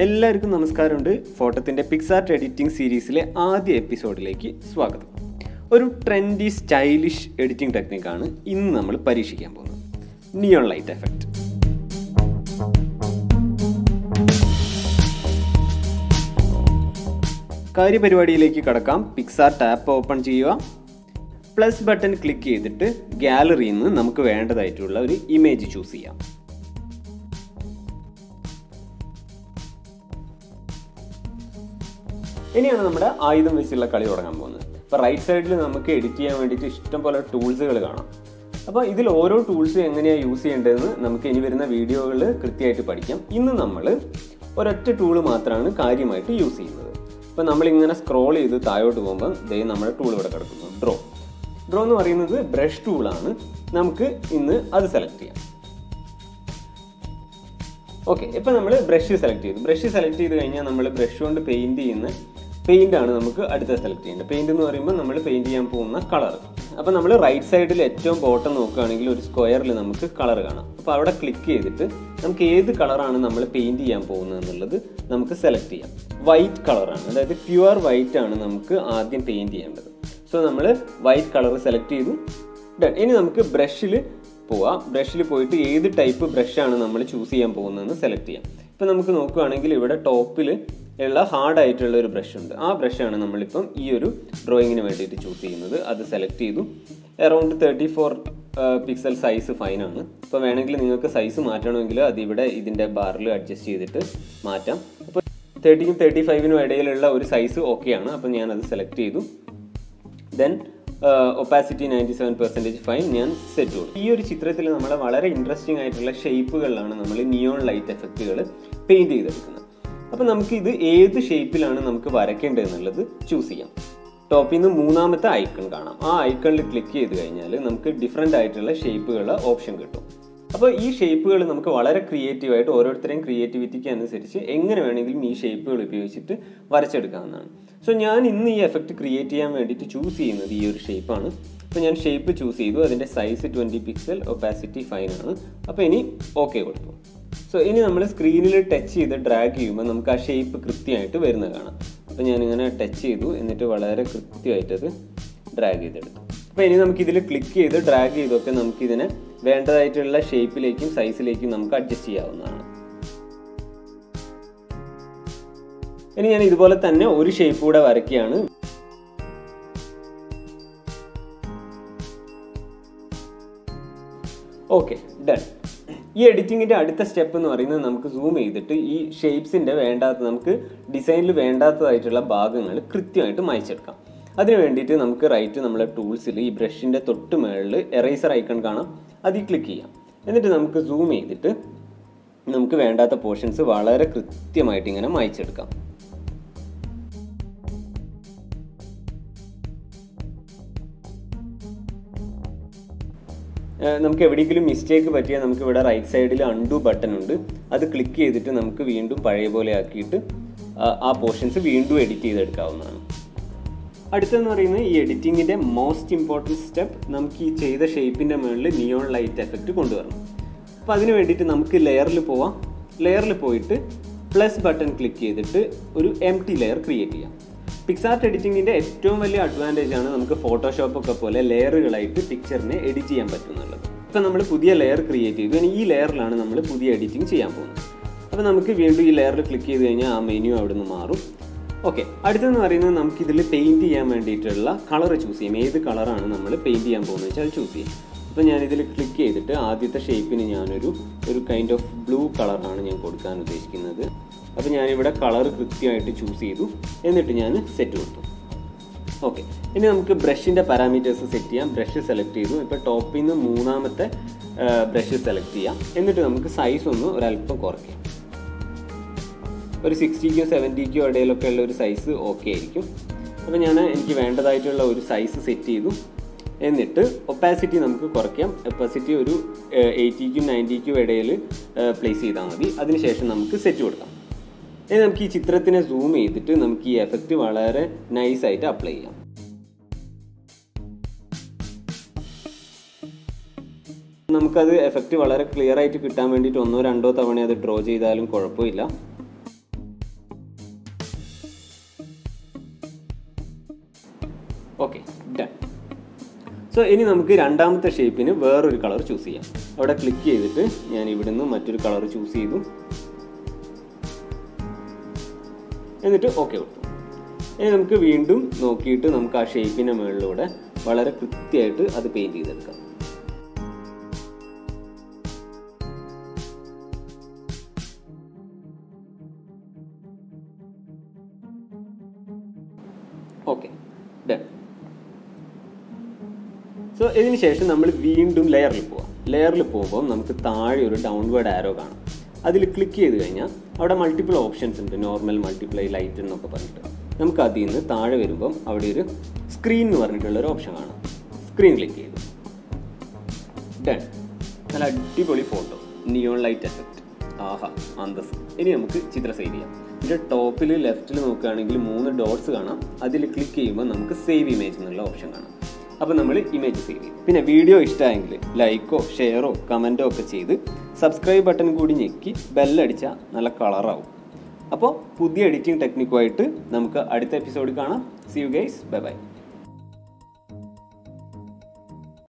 എല്ലാവർക്കും നമസ്കാരമുണ്ട്. ഫോട്ടോത്തിന്റെ Picsart editing സീരീസിലെ ആദ്യ എപ്പിസോഡിലേക്ക് സ്വാഗതം. ഒരു ട്രെൻഡി സ്റ്റൈലിഷ് എഡിറ്റിംഗ് ടെക്നിക്കാണ് ഇന്ന് നമ്മൾ പരീക്ഷിക്കാൻ പോകുന്നത്. നിയോൺ ലൈറ്റ് എഫക്റ്റ് കാര്യപരിപാടിയിലേക്ക് കടക്കാം. പിക്സാർ ടാപ്പ് ഓപ്പൺ ചെയ്യുക. പ്ലസ് ബട്ടൺ ക്ലിക്ക് ചെയ്തിട്ട് ഗാലറിയിൽ നിന്ന് നമുക്ക് വേണ്ടതായിട്ടുള്ള ഒരു ഇമേജ് ചൂസ് ചെയ്യാം. ഇനിയാണ് നമ്മുടെ ആയുധം വെച്ചുള്ള കളി തുടങ്ങാൻ പോകുന്നത്. അപ്പോൾ റൈറ്റ് സൈഡിൽ നമുക്ക് എഡിറ്റ് ചെയ്യാൻ വേണ്ടിയിട്ട് ഇഷ്ടം പോലെ ടൂൾസുകൾ കാണാം. അപ്പോൾ ഇതിൽ ഓരോ ടൂൾസും എങ്ങനെയാണ് യൂസ് ചെയ്യേണ്ടതെന്ന് നമുക്ക് ഇനി വരുന്ന വീഡിയോകളിൽ കൃത്യമായിട്ട് പഠിക്കാം. ഇന്ന് നമ്മൾ ഒരൊറ്റ ടൂൾ മാത്രമാണ് കാര്യമായിട്ട് യൂസ് ചെയ്യുന്നത്. അപ്പോൾ നമ്മളിങ്ങനെ സ്ക്രോൾ ചെയ്ത് താഴോട്ട് പോകുമ്പോൾ ദേ നമ്മുടെ ടൂൾ ഇവിടെ കിടക്കുന്നു ഡ്രോ ഡ്രോ എന്ന് പറയുന്നത് ബ്രഷ് ടൂളാണ് നമുക്ക് ഇന്ന് അത് സെലക്ട് ചെയ്യാം. ഓക്കെ ഇപ്പം നമ്മൾ ബ്രഷ് സെലക്ട് ചെയ്തു. ബ്രഷ് സെലക്ട് ചെയ്ത് കഴിഞ്ഞാൽ നമ്മൾ ബ്രഷ് കൊണ്ട് പെയിന്റ് ചെയ്യുന്ന പെയിന്റ് ആണ് നമുക്ക് അടുത്ത സെലക്ട് ചെയ്യേണ്ടത്. പെയിന്റ് എന്ന് പറയുമ്പോൾ നമ്മൾ പെയിന്റ് ചെയ്യാൻ പോകുന്ന കളർ അപ്പോൾ നമ്മൾ റൈറ്റ് സൈഡിൽ ഏറ്റവും ബോട്ടം നോക്കുകയാണെങ്കിൽ ഒരു സ്ക്വയറിൽ നമുക്ക് കളർ കാണാം. അപ്പോൾ അവിടെ ക്ലിക്ക് ചെയ്തിട്ട് നമുക്ക് ഏത് കളറാണ് നമ്മൾ പെയിന്റ് ചെയ്യാൻ പോകുന്നത് എന്നുള്ളത് നമുക്ക് സെലക്ട് ചെയ്യാം. വൈറ്റ് കളറാണ് അതായത് പ്യുവർ വൈറ്റ് ആണ് നമുക്ക് ആദ്യം പെയിന്റ് ചെയ്യേണ്ടത്. സോ നമ്മൾ വൈറ്റ് കളർ സെലക്ട് ചെയ്തു. ഇനി നമുക്ക് ബ്രഷിൽ പോവാം. ബ്രഷിൽ പോയിട്ട് ഏത് ടൈപ്പ് ബ്രഷാണ് നമ്മൾ ചൂസ് ചെയ്യാൻ പോകുന്നതെന്ന് സെലക്ട് ചെയ്യാം. ഇപ്പം നമുക്ക് നോക്കുകയാണെങ്കിൽ ഇവിടെ ടോപ്പിൽ ഉള്ള ഹാർഡ് ആയിട്ടുള്ള ഒരു ബ്രഷ് ഉണ്ട്. ആ ബ്രഷാണ് നമ്മളിപ്പം ഈ ഒരു ഡ്രോയിങ്ങിന് വേണ്ടിയിട്ട് ചൂസ് ചെയ്യുന്നത്. അത് സെലക്ട് ചെയ്തു. Around thirty four pixel size ഫൈനാണ് അപ്പോൾ വേണമെങ്കിൽ നിങ്ങൾക്ക് സൈസ് മാറ്റണമെങ്കിൽ അതിവിടെ ഇതിന്റെ ബാറിൽ അഡ്ജസ്റ്റ് ചെയ്തിട്ട് മാറ്റാം. അപ്പോൾ തേർട്ടിക്കും തേർട്ടി ഫൈവിനും ഇടയിലുള്ള ഒരു സൈസ് ഓക്കെയാണ് അപ്പോൾ അത് സെലക്ട് ചെയ്തു. Then opacity ninety seven percentage fine ഞാൻ സെറ്റ് കൊടുക്കും ഈ ഒരു ചിത്രത്തിൽ നമ്മൾ വളരെ ഇൻട്രസ്റ്റിംഗ് ആയിട്ടുള്ള ഷേപ്പുകളിലാണ് നമ്മൾ നിയോൺ ലൈറ്റ് എഫക്റ്റുകൾ പെയിന്റ് ചെയ്തെടുക്കുന്നത്. അപ്പോൾ നമുക്ക് ഇത് ഏത് ഷേപ്പിലാണ് നമുക്ക് വരയ്ക്കേണ്ടത് എന്നുള്ളത് ചൂസ് ചെയ്യാം ടോപ്പിൽ നിന്ന് മൂന്നാമത്തെ ഐക്കൺ കാണാം. ആ ഐക്കണിൽ ക്ലിക്ക് ചെയ്ത് കഴിഞ്ഞാൽ നമുക്ക് ഡിഫറെന്റ് ആയിട്ടുള്ള ഷേപ്പുകളുടെ ഓപ്ഷൻ കിട്ടും. അപ്പോൾ ഈ ഷേപ്പുകൾ നമുക്ക് വളരെ ക്രിയേറ്റീവായിട്ട് ഓരോരുത്തരെയും ക്രിയേറ്റിവിറ്റിക്ക് അനുസരിച്ച് എങ്ങനെ വേണമെങ്കിലും ഈ ഷേപ്പുകൾ ഉപയോഗിച്ചിട്ട് വരച്ചെടുക്കാവുന്നതാണ്. സോ ഞാൻ ഇന്ന് ഈ എഫക്റ്റ് ക്രിയേറ്റ് ചെയ്യാൻ വേണ്ടിയിട്ട് ചൂസ് ചെയ്യുന്നത് ഈ ഒരു ഷേപ്പാണ് അപ്പോൾ ഞാൻ ഷേപ്പ് ചൂസ് ചെയ്തു. അതിന്റെ size twenty pixel opacity fine ആണ്. അപ്പോൾ ഇനി ഓക്കെ കൊടുത്തു. സോ ഇനി നമ്മൾ സ്ക്രീനിൽ ടച്ച് ചെയ്ത് ഡ്രാഗ് ചെയ്യുമ്പോൾ നമുക്ക് ആ ഷേപ്പ് കൃത്യമായിട്ട് വരുന്നത് കാണാം. അപ്പോൾ ഞാനിങ്ങനെ ടച്ച് ചെയ്തു എന്നിട്ട് വളരെ കൃത്യമായിട്ടത് ഡ്രാഗ് ചെയ്തെടുത്തു. അപ്പോൾ ഇനി നമുക്ക് ഇതിൽ ക്ലിക്ക് ചെയ്ത് ഡ്രാഗ് ചെയ്തൊക്കെ നമുക്കിതിനെ വേണ്ടതായിട്ടുള്ള ഷേപ്പിലേക്കും സൈസിലേക്കും നമുക്ക് അഡ്ജസ്റ്റ് ചെയ്യാവുന്നതാണ്. ഇനി ഞാൻ ഇതുപോലെ തന്നെ ഒരു ഷേപ്പ് കൂടെ വരയ്ക്കുകയാണ്. ഓക്കെ ഡൺ ഈ എഡിറ്റിങ്ങിന്റെ അടുത്ത സ്റ്റെപ്പ് എന്ന് പറയുന്നത് നമുക്ക് സൂം ചെയ്തിട്ട് ഈ ഷേപ്സിന്റെ വേണ്ടാത്ത നമുക്ക് ഡിസൈനിൽ വേണ്ടാത്തതായിട്ടുള്ള ഭാഗങ്ങൾ കൃത്യമായിട്ട് മായ്ച്ചെടുക്കാം. അതിന് വേണ്ടിയിട്ട് നമുക്ക് റൈറ്റ് നമ്മളെ ടൂൾസിൽ ഈ ബ്രഷിന്റെ തൊട്ട് മുകളിൽ എറേസർ ഐക്കൺ കാണാം. അതിൽ ക്ലിക്ക് ചെയ്യാം. എന്നിട്ട് നമുക്ക് സൂം ചെയ്തിട്ട് നമുക്ക് വേണ്ടാത്ത പോർഷൻസ് വളരെ കൃത്യമായിട്ട് ഇങ്ങനെ മായ്ച്ചെടുക്കാം. നമുക്ക് എവിടെയെങ്കിലും മിസ്റ്റേക്ക് പറ്റിയാൽ നമുക്ക് ഇവിടെ റൈറ്റ് സൈഡിൽ അൺഡു ബട്ടൺ ഉണ്ട്. അത് ക്ലിക്ക് ചെയ്തിട്ട് നമുക്ക് വീണ്ടും പഴയ പോലെ ആക്കിയിട്ട് ആ പോർഷൻസ് വീണ്ടും എഡിറ്റ് ചെയ്തെടുക്കാവുന്നതാണ്. അടുത്തെന്ന് പറയുന്നത് ഈ എഡിറ്റിങ്ങിന്റെ മോസ്റ്റ് ഇമ്പോർട്ടന്റ് സ്റ്റെപ്പ് നമുക്ക് ഈ ചെയ്ത ഷേപ്പിന്റെ മുകളിൽ നിയോൺ ലൈറ്റ് എഫക്റ്റ് കൊണ്ടുവരണം. അപ്പോൾ അതിന് വേണ്ടിയിട്ട് നമുക്ക് ലെയറിൽ പോവാം. ലെയറിൽ പോയിട്ട് പ്ലസ് ബട്ടൺ ക്ലിക്ക് ചെയ്തിട്ട് ഒരു എം ടി ലെയർ ക്രിയേറ്റ് ചെയ്യാം. പിക്സാർട്ട് എഡിറ്റിങ്ങിന്റെ ഏറ്റവും വലിയ അഡ്വാന്റേജ് ആണ് നമുക്ക് ഫോട്ടോഷോപ്പ് ഒക്കെ പോലെ ലെയറുകളായിട്ട് പിക്ചറിനെ എഡിറ്റ് ചെയ്യാൻ പറ്റുന്നുള്ളത്. ഇപ്പം നമ്മൾ പുതിയ ലെയർ ക്രിയേറ്റ് ചെയ്തു. ഈ ലെയറിലാണ് നമ്മൾ പുതിയ എഡിറ്റിംഗ് ചെയ്യാൻ പോകുന്നത്. അപ്പോൾ നമുക്ക് വീണ്ടും ഈ ലെയറിൽ ക്ലിക്ക് ചെയ്ത് കഴിഞ്ഞാൽ ആ മെനു അവിടെ നിന്ന് മാറും. ഓക്കെ അടുത്തെന്ന് പറയുന്നത് നമുക്ക് ഇതിൽ പെയിന്റ് ചെയ്യാൻ വേണ്ടിയിട്ടുള്ള കളർ ചൂസ് ചെയ്യാം. ഏത് കളറാണ് നമ്മൾ പെയിന്റ് ചെയ്യാൻ പോകുന്നത് വെച്ചാൽ ചൂസ് ചെയ്യാം. അപ്പോൾ ഞാനിതിൽ ക്ലിക്ക് ചെയ്തിട്ട് ആദ്യത്തെ ഷേപ്പിന് ഞാനൊരു ഒരു കൈൻഡ് ഓഫ് ബ്ലൂ കളറാണ് ഞാൻ കൊടുക്കാൻ ഉദ്ദേശിക്കുന്നത്. അപ്പോൾ ഞാനിവിടെ കളർ കൃത്യമായിട്ട് ചൂസ് ചെയ്തു. എന്നിട്ട് ഞാൻ സെറ്റ് കൊടുത്തു. ഓക്കെ ഇനി നമുക്ക് ബ്രഷിന്റെ പാരാമീറ്റേഴ്സ് സെറ്റ് ചെയ്യാം. ബ്രഷ് സെലക്ട് ചെയ്തു. ഇപ്പോൾ ടോപ്പിൽ നിന്ന് മൂന്നാമത്തെ ബ്രഷ് സെലക്ട് ചെയ്യാം. എന്നിട്ട് നമുക്ക് സൈസ് ഒന്ന് ഒരല്പം കുറയ്ക്കാം. ഒരു സിക്സ്റ്റിക്കോ സെവന്റിക്കോ ഇടയിലൊക്കെ ഉള്ള ഒരു സൈസ് ഓക്കെ ആയിരിക്കും. അപ്പോൾ ഞാൻ എനിക്ക് വേണ്ടതായിട്ടുള്ള ഒരു സൈസ് സെറ്റ് ചെയ്തു. എന്നിട്ട് ഒപ്പാസിറ്റി നമുക്ക് കുറയ്ക്കാം. ഒപ്പാസിറ്റി ഒരു എയ്റ്റിക്കും നയന്റിക്കും ഇടയിൽ പ്ലേസ് ചെയ്താൽ മതി. അതിനുശേഷം നമുക്ക് സെറ്റ് കൊടുക്കാം. ഇനി നമുക്ക് ഈ ചിത്രത്തിനെ സൂം ചെയ്തിട്ട് നമുക്ക് ഈ എഫക്റ്റ് വളരെ നൈസായിട്ട് അപ്ലൈ ചെയ്യാം. നമുക്കത് എഫക്റ്റ് വളരെ ക്ലിയർ ആയിട്ട് കിട്ടാൻ വേണ്ടിയിട്ട് ഒന്നോ രണ്ടോ തവണ അത് ഡ്രോ ചെയ്താലും കുഴപ്പമില്ല. ഓക്കെ ഡൺ സോ ഇനി നമുക്ക് രണ്ടാമത്തെ ഷേപ്പിന് വേറൊരു കളർ ചൂസ് ചെയ്യാം. അവിടെ ക്ലിക്ക് ചെയ്തിട്ട് ഞാൻ ഇവിടുന്ന് മറ്റൊരു കളർ ചൂസ് ചെയ്തു. എന്നിട്ട് ഓക്കെ കൊടുത്തു ഇനി നമുക്ക് വീണ്ടും നോക്കിയിട്ട് നമുക്ക് ആ ഷേപ്പിന്റെ മുകളിലൂടെ വളരെ കൃത്യമായിട്ട് അത് പെയിന്റ് ചെയ്തെടുക്കാം. ഓക്കെ ഡൺ സോ ഇതിന് ശേഷം നമ്മൾ വീണ്ടും ലെയറിൽ പോവാം. ലെയറിൽ പോകുമ്പോൾ നമുക്ക് താഴെ ഒരു ഡൗൺവേർഡ് ആരോ കാണാം. അതിൽ ക്ലിക്ക് ചെയ്ത് കഴിഞ്ഞാൽ അവിടെ മൾട്ടിപ്പിൾ ഓപ്ഷൻസ് ഉണ്ട്. നോർമൽ മൾട്ടിപ്ലൈ ലൈറ്റ് എന്നൊക്കെ പറഞ്ഞിട്ട്. നമുക്ക് അതിൽ നിന്ന് താഴെ വരുമ്പം അവിടെ ഒരു സ്ക്രീൻ എന്ന് പറഞ്ഞിട്ടുള്ള ഒരു ഓപ്ഷൻ കാണാം. സ്ക്രീൻ ക്ലിക്ക് ചെയ്തു. ഡൺ നല്ല അടിപൊളി ഫോട്ടോ നിയോൺ ലൈറ്റ് എഫക്റ്റ് ആഹാ അന്തസ്. ഇനി നമുക്ക് ചിത്രം സേവ് ചെയ്യാം. ഇതിന്റെ ടോപ്പിൽ ലെഫ്റ്റിൽ നോക്കുകയാണെങ്കിൽ മൂന്ന് ഡോട്ട്സ് കാണാം. അതിൽ ക്ലിക്ക് ചെയ്യുമ്പോൾ നമുക്ക് സേവ് ഇമേജ് എന്നുള്ള ഓപ്ഷൻ കാണാം. അപ്പോൾ നമ്മൾ ഇമേജ് സേവ് ചെയ്യും. പിന്നെ വീഡിയോ ഇഷ്ടമായെങ്കിൽ ലൈക്കോ ഷെയറോ കമന്റോ ഒക്കെ ചെയ്ത് സബ്സ്ക്രൈബ് ബട്ടൺ കൂടി ഞെക്കി ബെല്ലടിച്ചാൽ നല്ല കളറാവും അപ്പോൾ പുതിയ എഡിറ്റിംഗ് ടെക്നിക്കുമായിട്ട് നമുക്ക് അടുത്ത എപ്പിസോഡ് കാണാം. See you guys bye bye